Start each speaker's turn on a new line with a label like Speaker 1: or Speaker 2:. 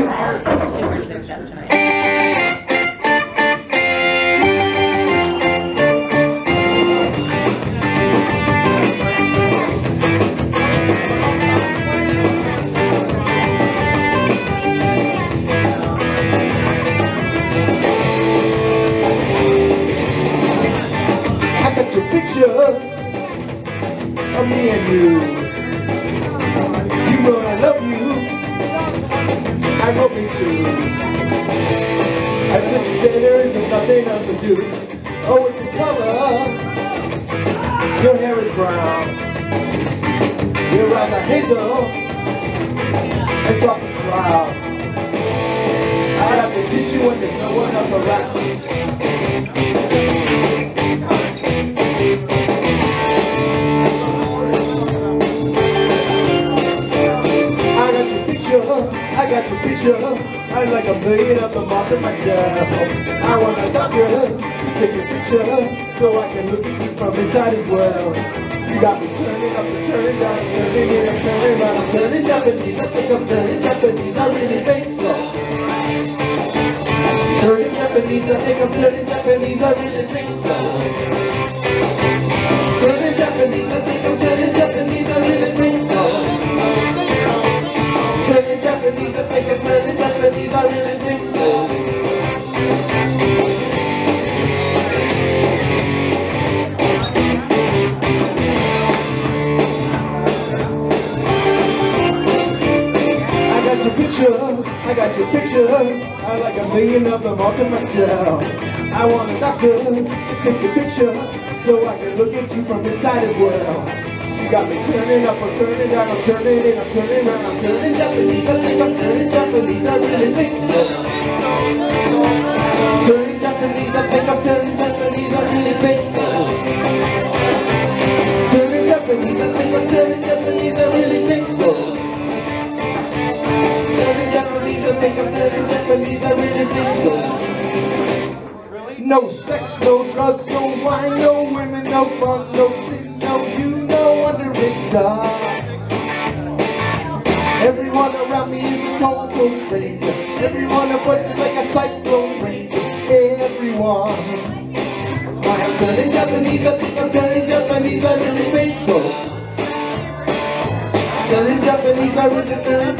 Speaker 1: Tonight.
Speaker 2: Got your picture of me and you. I love you too. I and stare there is nothing else to do. Oh, it's a color. Your hair is brown. Your eyes are hazel. And soft as cloud. I have to kiss you when there's no one else around. I got your picture. I like a million of them off to myself. I want a doctor to take your picture so I can look at you from inside as well. You got me turning up and turning down, turning in and turning around. I'm turning Japanese, I think I'm turning Japanese, I really think so. Turning Japanese, I think I'm turning Japanese, I really think so. Turning Japanese, I think I'm turning Japanese, I really think so. I got your picture, I got your picture. I like a million of them all to myself. I want a doctor to take your picture so I can look at you from inside as well. You got me turning up, I'm turning down, I'm turning in, I'm turning around, I'm turning Japanese. Turning Japanese, I really think so. Turning Japanese, I think I'm turning Japanese, I really think so. Turning Japanese, I think I'm turning Japanese, I really think so. Turning Japanese, I think I'm turning Japanese, I really think so. No sex, no drugs, no wine, no women, no fun, no sin, no you, no underage stuff. Everyone around me is a total stranger Everyone avoids me like a cyclone ranger Everyone. That's why I'm turning Japanese, I think I'm turning Japanese, I really think so. Turning Japanese, I really turn